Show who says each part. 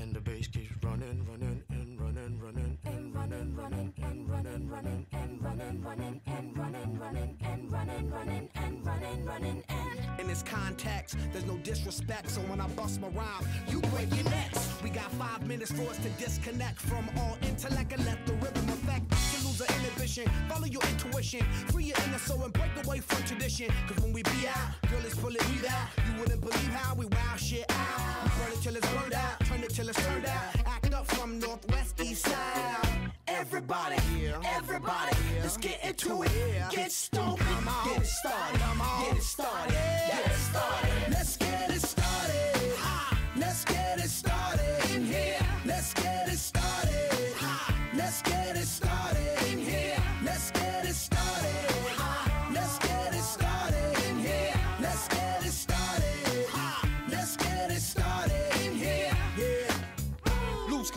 Speaker 1: and the bass keeps running, running, and running, running, and running, running, and running, running, and running, running, and running, running, and running, running, and running, running, and.
Speaker 2: In this context, there's no disrespect, so when I bust my rhyme, you break your necks. We got five minutes for us to disconnect from all intellect and let the rhythm affect. Lose the inhibition, follow your intuition, free your inner soul and break away from tradition. Cause when we be out, girl, it's pulling me out. You wouldn't believe how we wow shit out, turn it till it's turned out. Act up from northwest, east side. Everybody, everybody, let's get into it. Get stupid, started, get it started, get it started.